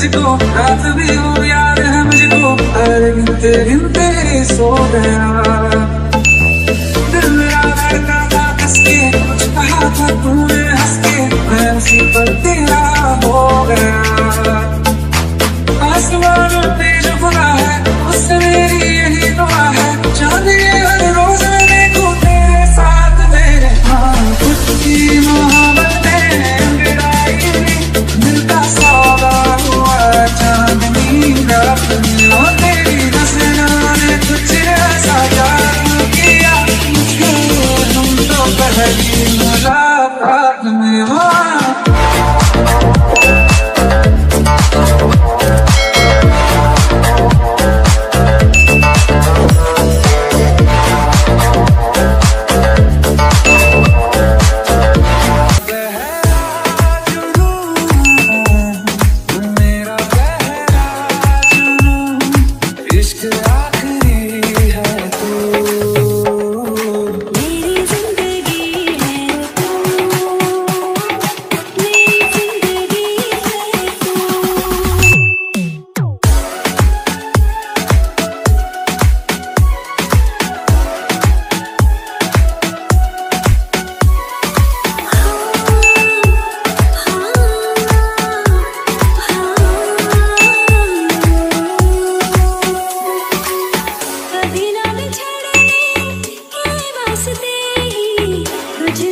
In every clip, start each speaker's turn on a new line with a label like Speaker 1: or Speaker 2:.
Speaker 1: मुझको रात भी हो, याद है मुझको। अरे गिनते गिनते सो गया। दिल मेरा धड़का था, कसके? कुछ कहा था तूने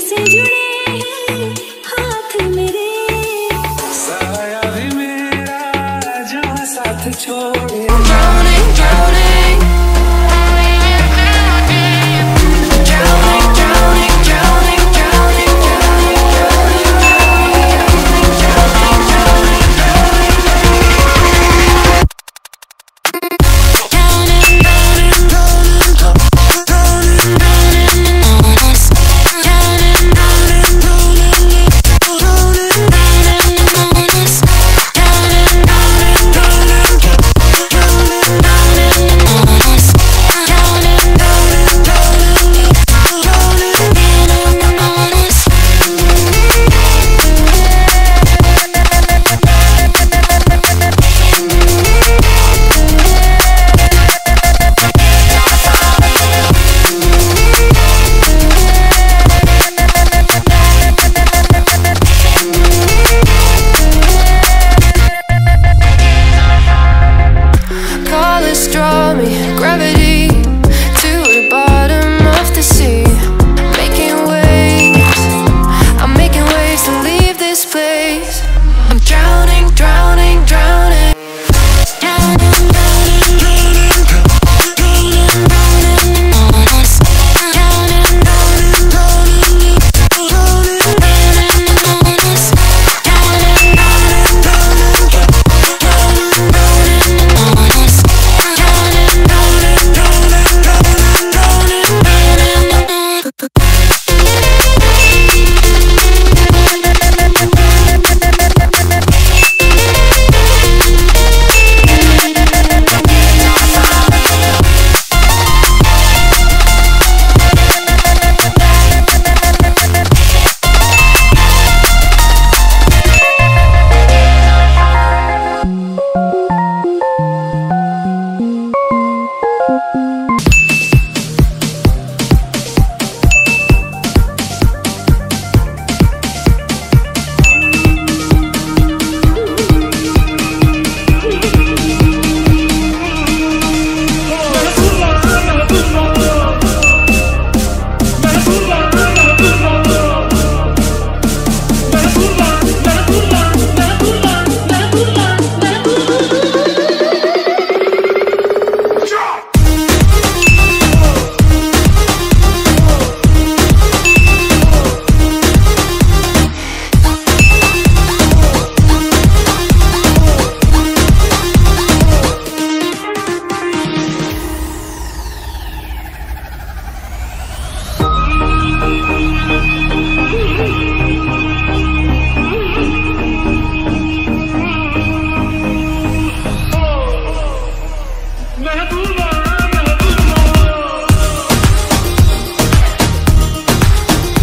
Speaker 1: से जुड़े Thank you.